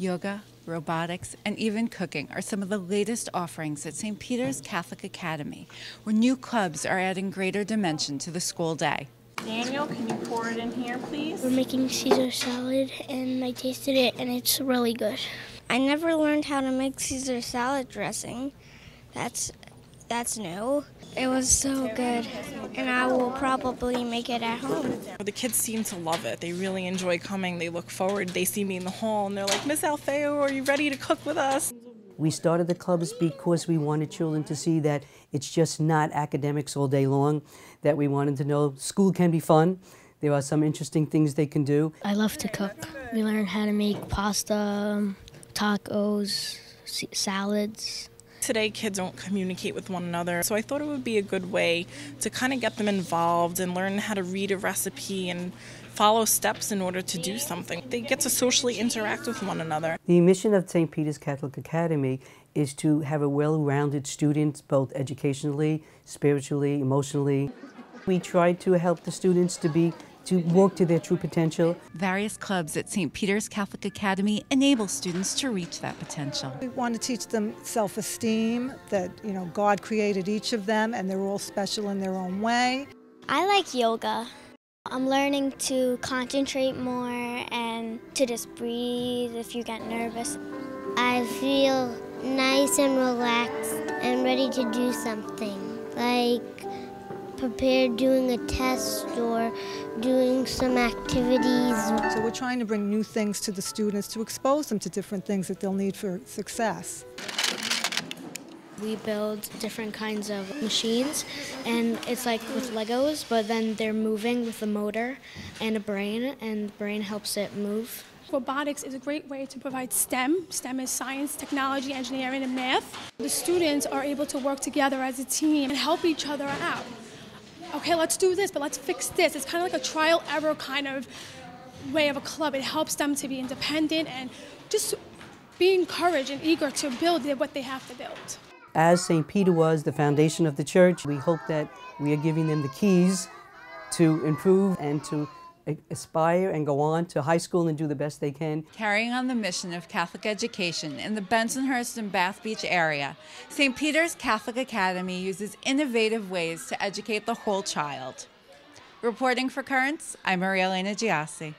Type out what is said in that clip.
Yoga, robotics, and even cooking are some of the latest offerings at St. Peter's Catholic Academy, where new clubs are adding greater dimension to the school day. Daniel, can you pour it in here, please? We're making Caesar salad, and I tasted it, and it's really good. I never learned how to make Caesar salad dressing. That's that's new. It was so good, and I will probably make it at home. The kids seem to love it. They really enjoy coming. They look forward. They see me in the hall and they're like, Miss Alfeo, are you ready to cook with us? We started the clubs because we wanted children to see that it's just not academics all day long, that we wanted to know school can be fun. There are some interesting things they can do. I love to cook. We learned how to make pasta, tacos, salads. Today, kids don't communicate with one another, so I thought it would be a good way to kind of get them involved and learn how to read a recipe and follow steps in order to do something. They get to socially interact with one another. The mission of St. Peter's Catholic Academy is to have a well rounded student, both educationally, spiritually, emotionally. We try to help the students to be to work to their true potential. Various clubs at St. Peter's Catholic Academy enable students to reach that potential. We want to teach them self-esteem, that, you know, God created each of them and they're all special in their own way. I like yoga. I'm learning to concentrate more and to just breathe if you get nervous. I feel nice and relaxed and ready to do something. Like prepared doing a test or doing some activities. So we're trying to bring new things to the students to expose them to different things that they'll need for success. We build different kinds of machines, and it's like with Legos, but then they're moving with a motor and a brain, and the brain helps it move. Robotics is a great way to provide STEM. STEM is science, technology, engineering, and math. The students are able to work together as a team and help each other out okay, let's do this, but let's fix this. It's kind of like a trial error kind of way of a club. It helps them to be independent and just be encouraged and eager to build what they have to build. As St. Peter was the foundation of the church, we hope that we are giving them the keys to improve and to aspire and go on to high school and do the best they can. Carrying on the mission of Catholic education in the Bensonhurst and Bath Beach area, St. Peter's Catholic Academy uses innovative ways to educate the whole child. Reporting for Currents, I'm Marie Elena Giossi.